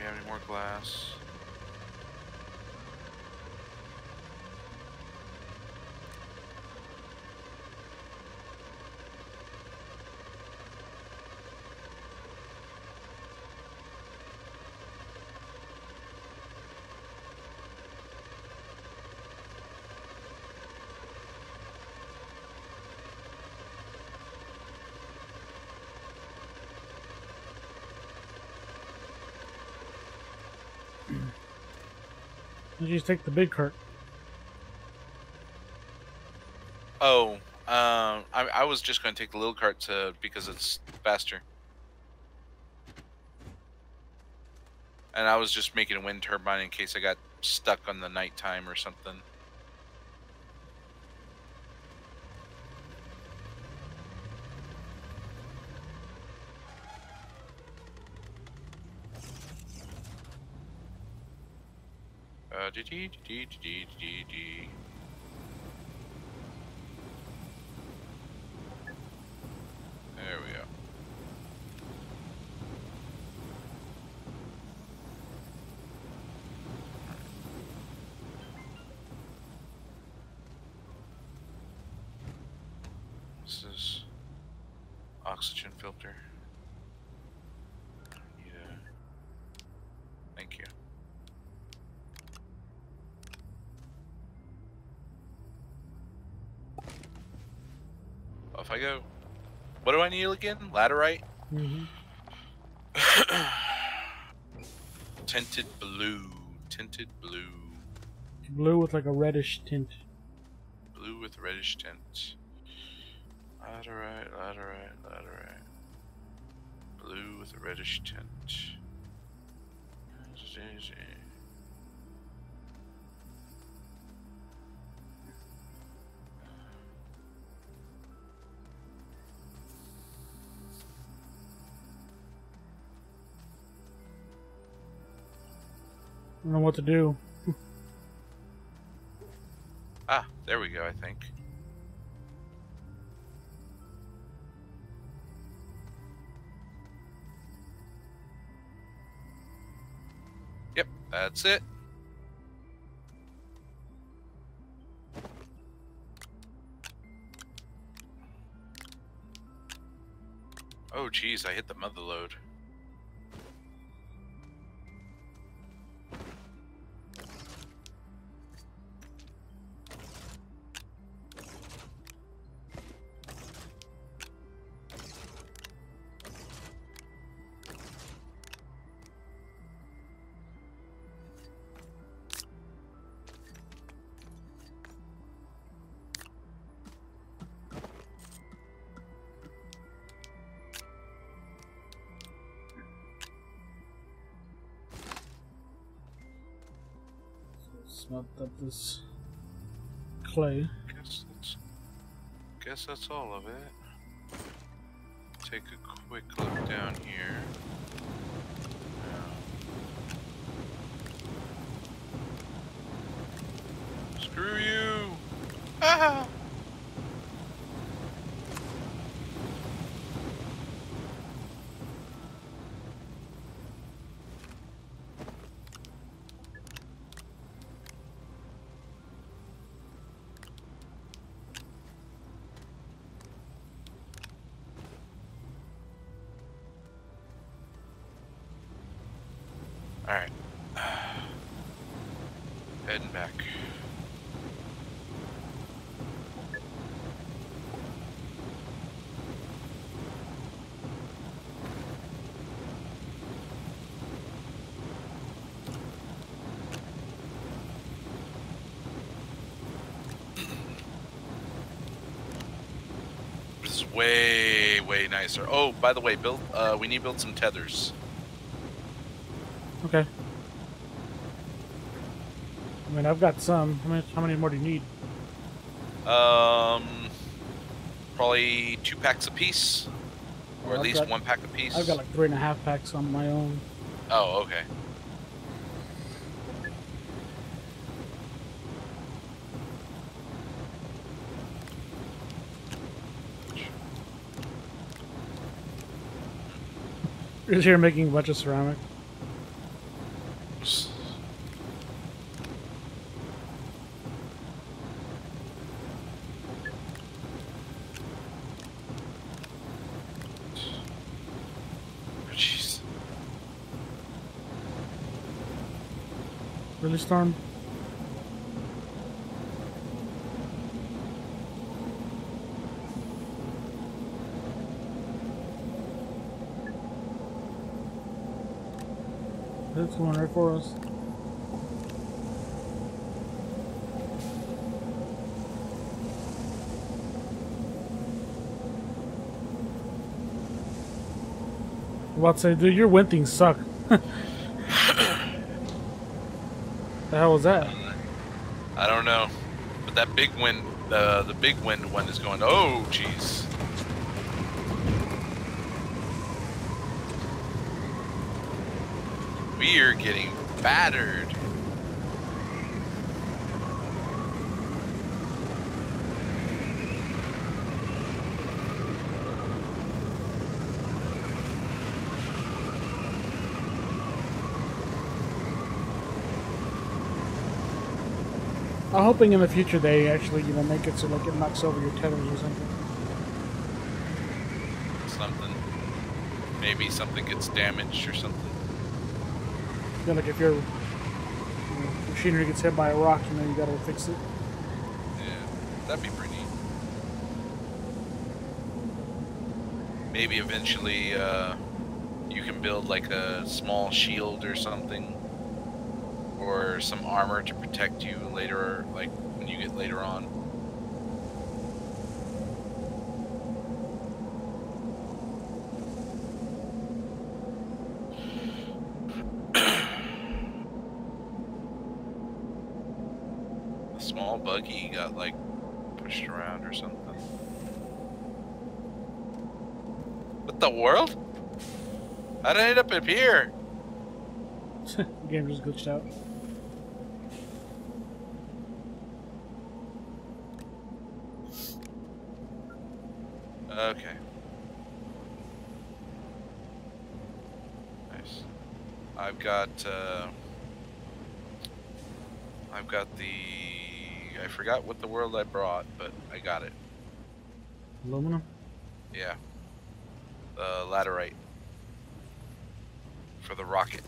we have any more glass? You just take the big cart. Oh, um, I, I was just going to take the little cart to because it's faster. And I was just making a wind turbine in case I got stuck on the nighttime or something. Uh, dee dee dee dee dee dee dee. There we go. This is oxygen filter. Need a- Thank you. Off I go. What do I need again? Laterite? Mm-hmm. Tinted blue. Tinted blue. Blue with like a reddish tint. Blue with reddish tint. Laterite, laterite, laterite. Blue with a reddish tint. I don't know what to do. Ah, there we go, I think. Yep, that's it. Oh, geez, I hit the mother lode. Smelt up this clay. Guess that's, guess that's all of it. Take a quick look down here. Screw you! Ah! Alright. Heading back. This is way, way nicer. Oh, by the way, build. Uh, we need to build some tethers. Okay. I mean, I've got some. How many, how many more do you need? Um, probably two packs a piece, or at I've least got- one pack a piece. I've got like three and a half packs on my own. Oh, okay. You're here making a bunch of ceramic. Jeez. Really, Storm? That's going right for us. I'm about to say, dude, your wind things suck. hell was that? I don't know, but that big wind, the the big wind one is going. Oh, jeez. We are getting battered. I'm hoping in the future they actually, you know, make it so like it knocks over your tethers or something. Something. Maybe something gets damaged or something. You know, like if your you know, machinery gets hit by a rock, you know, you gotta fix it. Yeah, that'd be pretty neat. Maybe eventually uh, you can build like a small shield or something, or some armor to protect you later, like when you get later on. A small buggy got like pushed around or something. What the world? How did I end up up here? game just glitched out. Okay. Nice. I've got, uh, I've got the, I forgot what the world I brought, but I got it. Aluminum? Yeah. The laterite. For the rocket.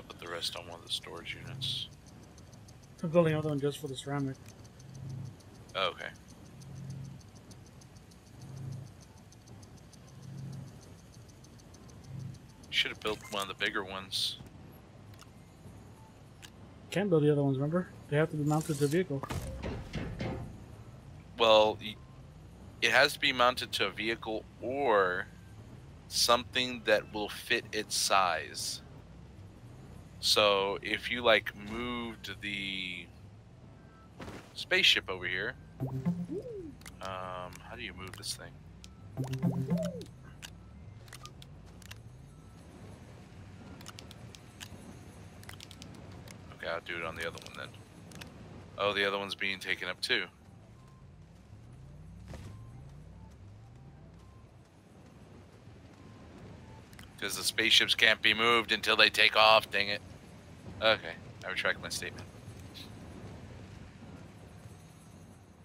I'll put the rest on one of the storage units. I'm building another one just for the ceramic. Oh, okay. Should have built one of the bigger ones. Can't build the other ones, remember? They have to be mounted to the vehicle. Well, it has to be mounted to a vehicle or something that will fit its size. So if you like moved the spaceship over here, um, how do you move this thing? Okay, I'll do it on the other one then. Oh, the other one's being taken up too. Because the spaceships can't be moved until they take off, dang it. Okay, I retract my statement.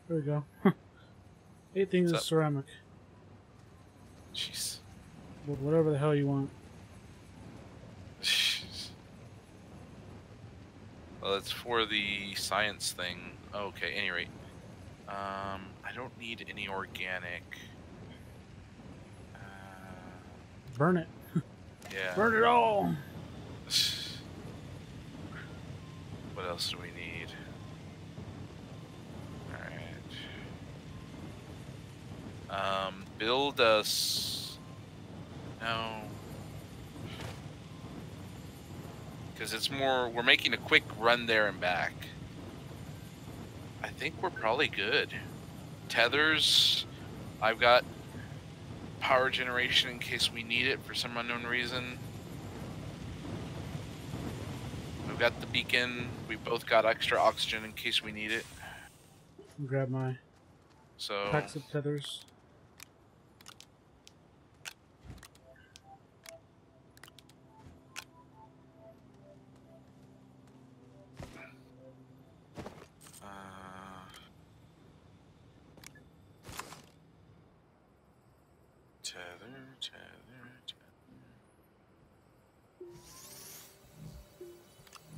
There we go. Eight things What's of up? ceramic. Jeez. With whatever the hell you want. Jeez. Well, it's for the science thing. Okay, any rate. Um, I don't need any organic. Uh, Burn it. yeah. Burn it all! What else do we need? Alright. Um, build us No. Because it's more, we're making a quick run there and back. I think we're probably good. Tethers, I've got power generation in case we need it for some unknown reason. We've got the beacon. We both got extra oxygen in case we need it. Grab my So packs of tethers.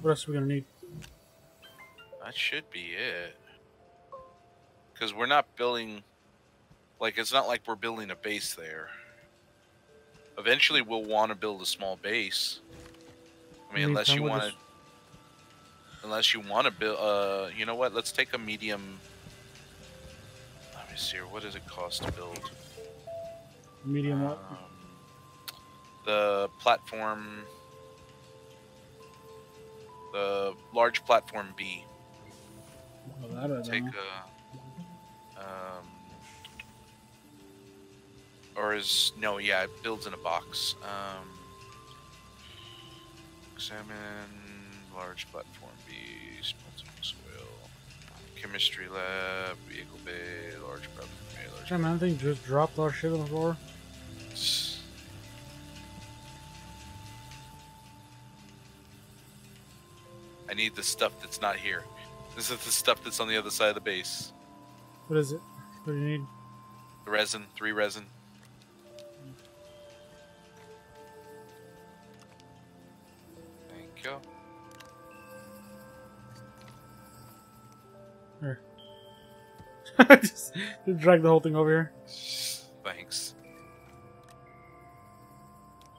What else are we gonna need? That should be it. Because we're not building, like, it's not like we're building a base there. Eventually, we'll want to build a small base. I mean, unless you want to, unless you want to build. Uh, you know what? Let's take a medium. Let me see here. What does it cost to build? Medium what? Um, the platform, the large platform B. Oh, don't Take know. a, um, or is no? Yeah, it builds in a box. Um, examine large platform B, small soil, chemistry lab, vehicle bay, large platform A, large. Man, I think just dropped our shit on the floor. s- need the stuff that's not here. This is the stuff that's on the other side of the base. What is it? What do you need? The resin, three resin. Thank you. just, just drag the whole thing over here. Thanks.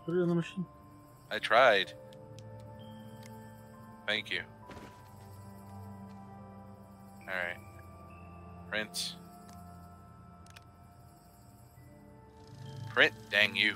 Put it in the machine. I tried. Thank you. Alright. Print. Print, dang you.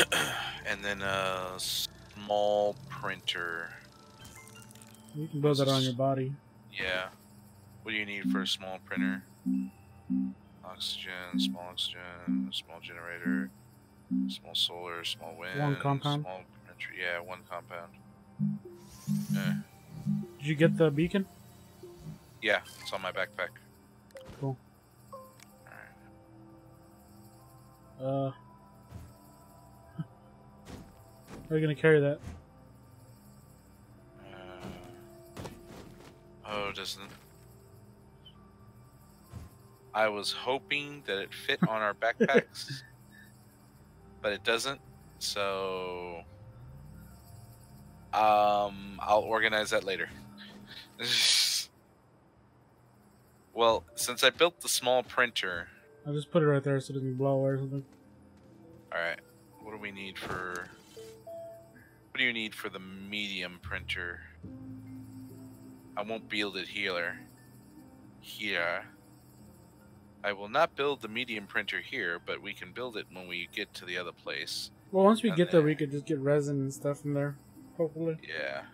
and then a small printer. You can build that on your body. Yeah. What do you need for a small printer? Oxygen, small oxygen, small generator, small solar, small wind. One compound? Small printer. Yeah, one compound. Eh, Did you get the beacon? yeah, it's on my backpack. Cool. Alright. Uh. Are you gonna carry that? Uh, oh, doesn't. I was hoping that it fit on our backpacks, but it doesn't. So, um, I'll organize that later. well, since I built the small printer, I'll just put it right there so it doesn't blow or something. all right. What do we need for? What do you need for the medium printer? I won't build it here. Here. I will not build the medium printer here, but we can build it when we get to the other place. Well, once we And get there, there. we could just get resin and stuff from there. Hopefully. Yeah.